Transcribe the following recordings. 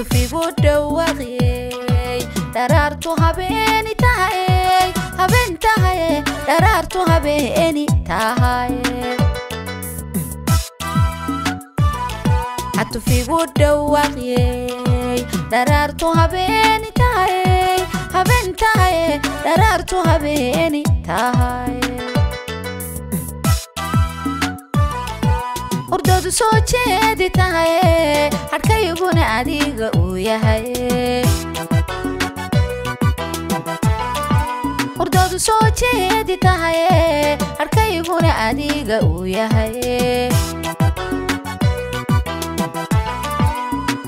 xatufigu dhawaaqiyey dharaartu habeeni tahay habeen tahay dharaartu habeeni tahay xatufigu dhawaaqiyey dharaartu habeeni tahay habeen tahay dharaartu habeeni tahay soo jeedi tahay hadhkayguna adiga uu yahay. Hurdadu soo jeedi tahay hadhkayguna adiga uu yahay.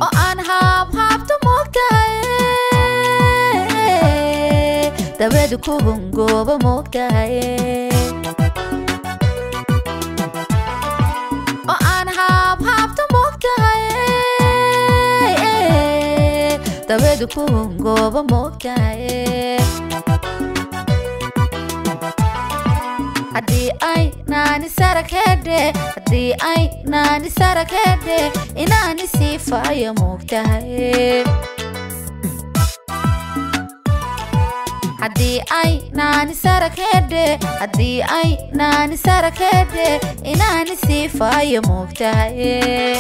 Oo aan haabhaabto moogtahay dabeedu ku hungooba moogtahay dabeedu ku hungooba moogtahay haddii ay naani sarakeedhe haddii ay naani sarakeedhe inaani siifaaya moogtahay haddii ay naani sarakeedhe haddii ay naani sarakeedhe inaani siifaaya moogtahay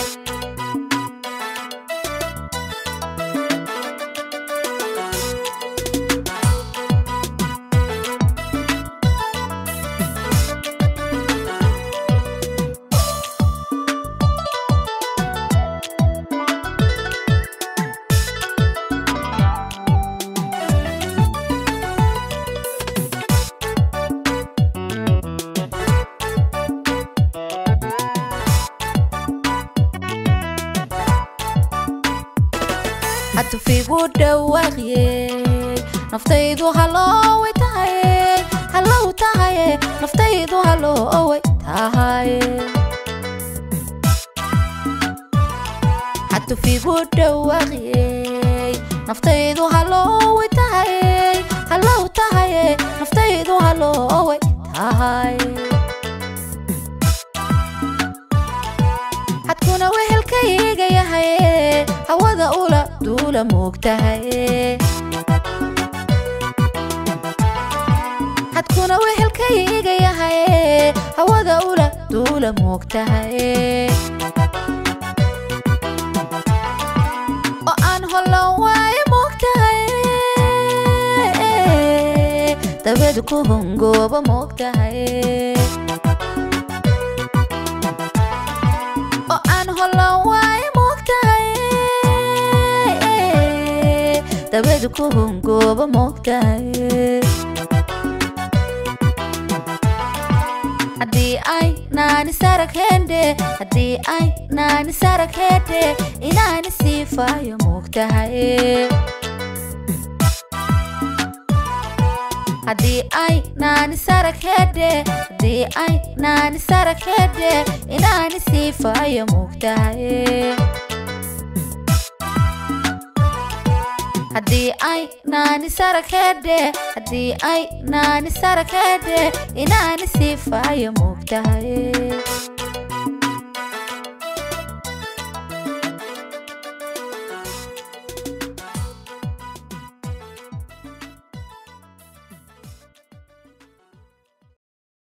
xatufigu dhawaaqiyey naftaydu halooway tahay halow tahay naftaydu halooway tahay xatufigu dhawaaqiyey naftaydu halooway tahay halow tahay naftaydu halooway tahay duula moogtahay xadkuna wehelkayga yahay hawada ula duula moogtahay oo aan hollan waayo moogtahay dabeedu ku hungooba moogtahay dabeedu ku hungooba moogtahay haddii ay naani sarakeedhe haddii ay naani sarakeedhe inaani siifayo moogtahay haddii ay naani sarakeedhe haddii ay naani sarakeedhe inaani siifayo moogtahay haddii ay naani sarakeedhe haddii ay naani sarakeedhe inaani siifayo moogtahay